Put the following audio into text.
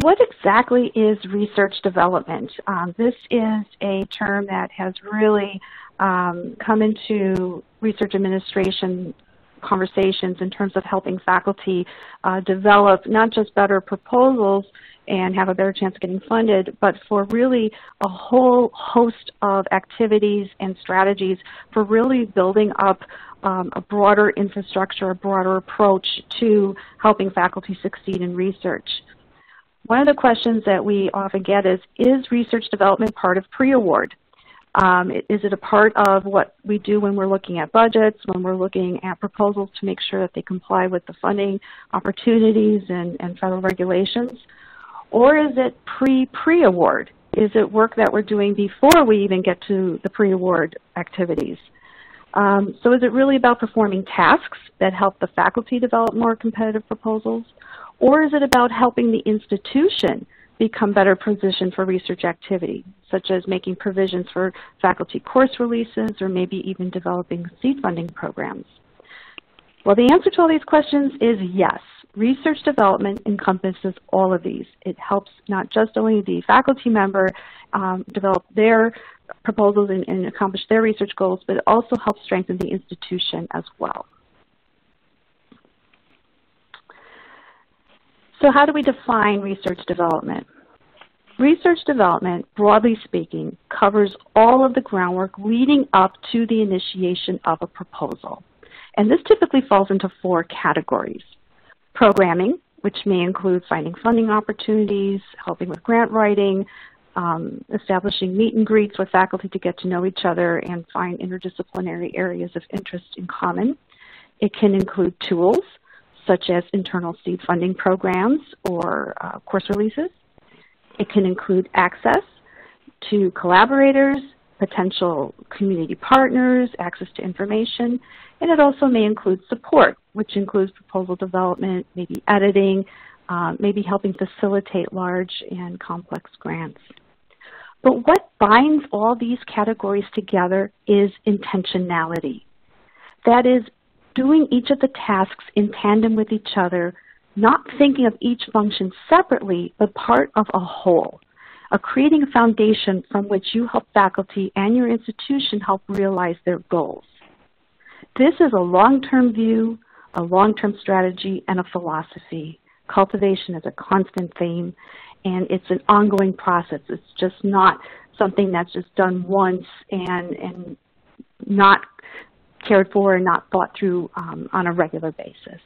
what exactly is research development? Um, this is a term that has really um, come into research administration conversations in terms of helping faculty uh, develop not just better proposals and have a better chance of getting funded, but for really a whole host of activities and strategies for really building up um, a broader infrastructure, a broader approach to helping faculty succeed in research. One of the questions that we often get is, is research development part of pre-award? Um, is it a part of what we do when we're looking at budgets, when we're looking at proposals to make sure that they comply with the funding opportunities and, and federal regulations? Or is it pre-pre-award? Is it work that we're doing before we even get to the pre-award activities? Um, so is it really about performing tasks that help the faculty develop more competitive proposals? Or is it about helping the institution become better positioned for research activity, such as making provisions for faculty course releases or maybe even developing seed funding programs? Well, the answer to all these questions is yes. Research development encompasses all of these. It helps not just only the faculty member um, develop their proposals and, and accomplish their research goals, but it also helps strengthen the institution as well. So how do we define research development? Research development, broadly speaking, covers all of the groundwork leading up to the initiation of a proposal. And this typically falls into four categories. Programming, which may include finding funding opportunities, helping with grant writing, um, establishing meet and greets with faculty to get to know each other and find interdisciplinary areas of interest in common. It can include tools, such as internal seed funding programs or uh, course releases. It can include access to collaborators, potential community partners, access to information, and it also may include support, which includes proposal development, maybe editing, uh, maybe helping facilitate large and complex grants. But what binds all these categories together is intentionality. That is, doing each of the tasks in tandem with each other, not thinking of each function separately, but part of a whole, a creating a foundation from which you help faculty and your institution help realize their goals. This is a long-term view, a long-term strategy, and a philosophy. Cultivation is a constant theme, and it's an ongoing process. It's just not something that's just done once and, and not cared for and not thought through um, on a regular basis.